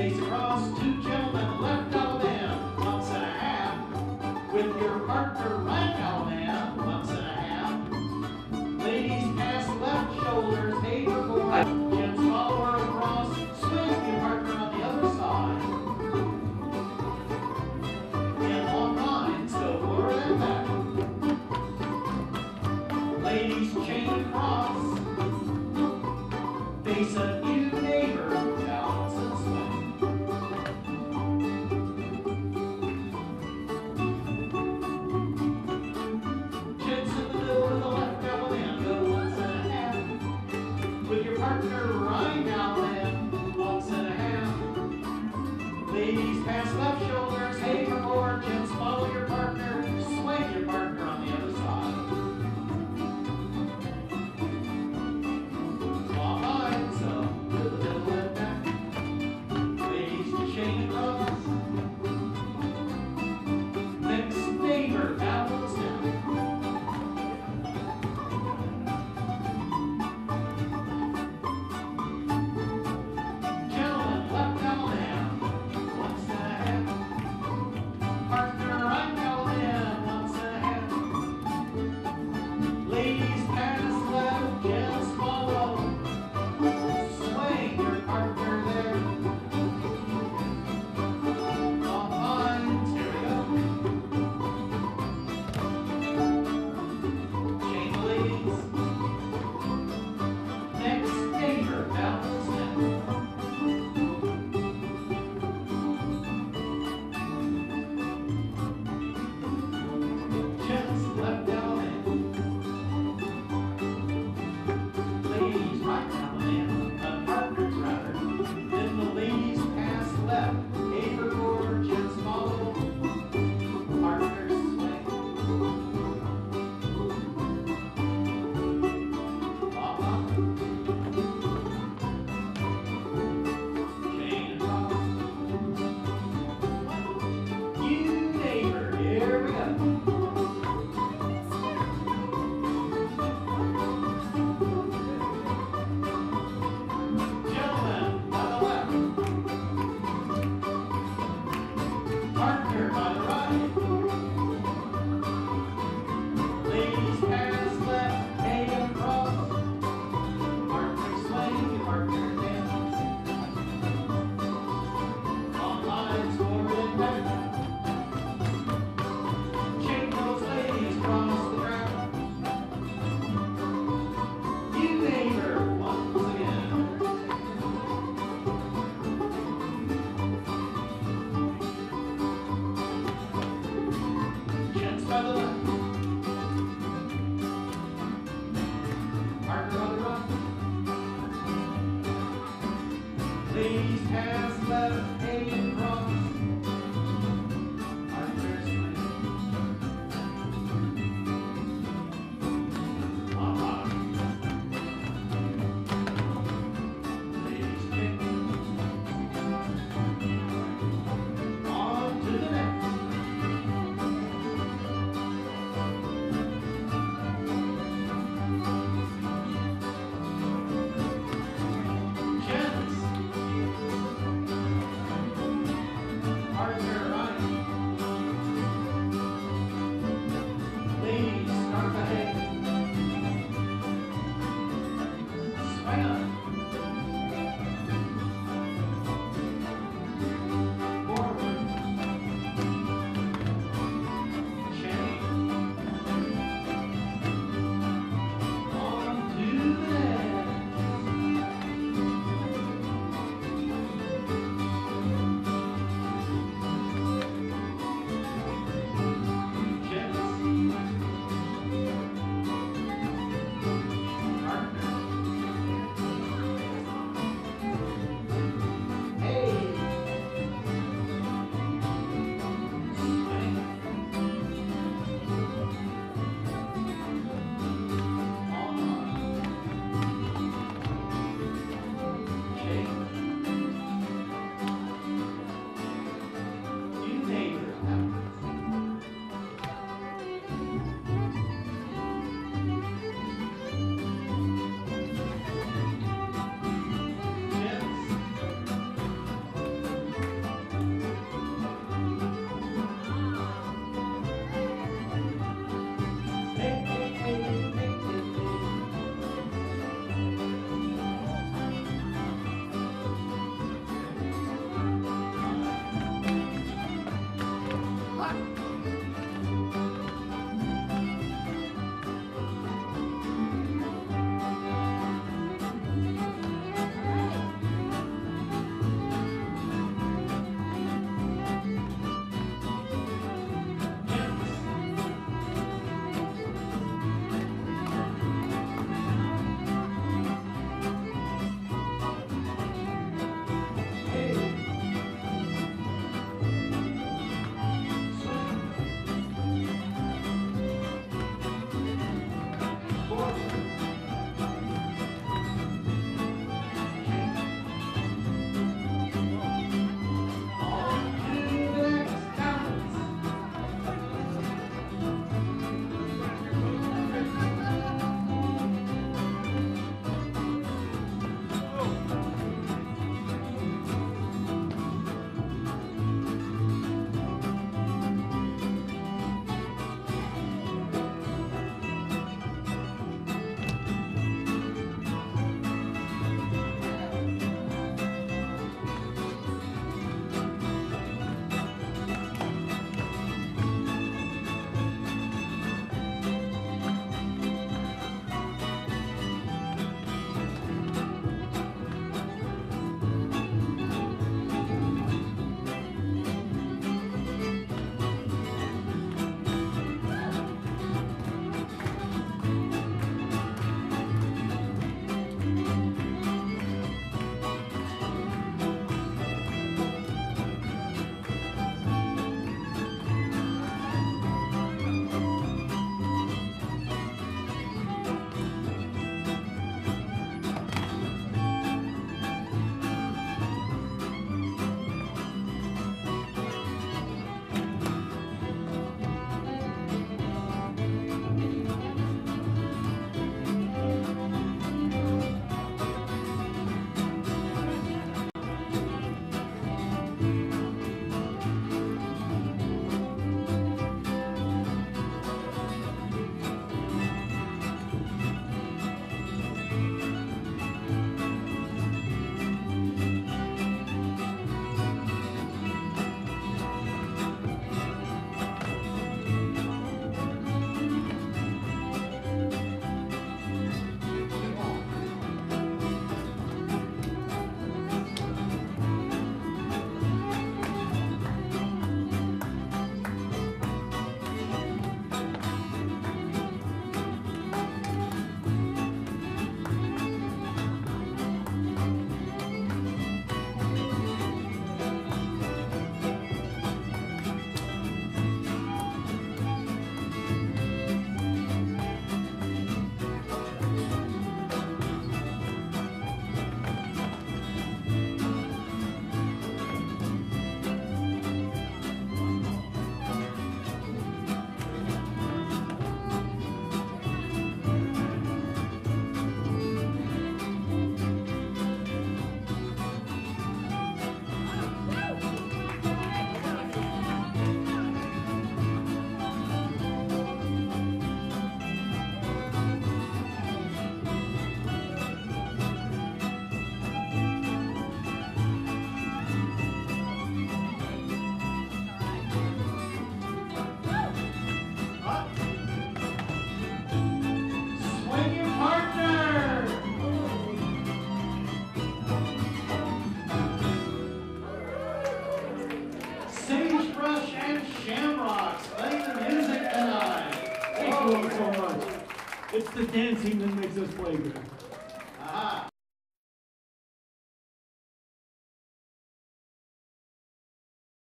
face across two gentlemen left Alabama, once and a half, with your partner right Alabama. Bye-bye. It's the dancing that makes us play good.